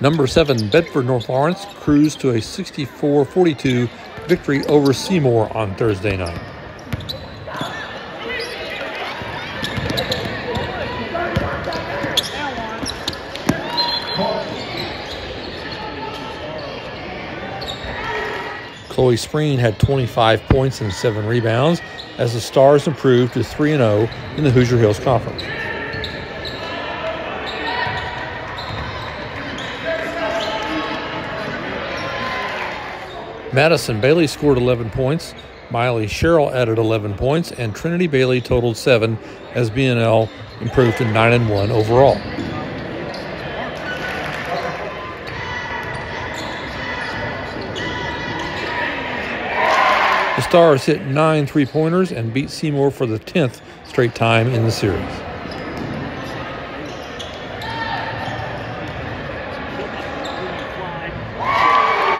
Number 7, Bedford North Lawrence cruised to a 64 42 victory over Seymour on Thursday night. Chloe Spreen had 25 points and 7 rebounds as the Stars improved to 3 0 in the Hoosier Hills Conference. Madison Bailey scored 11 points, Miley Sherrill added 11 points, and Trinity Bailey totaled 7 as BNL improved to 9 and 1 overall. The Stars hit nine three pointers and beat Seymour for the 10th straight time in the series.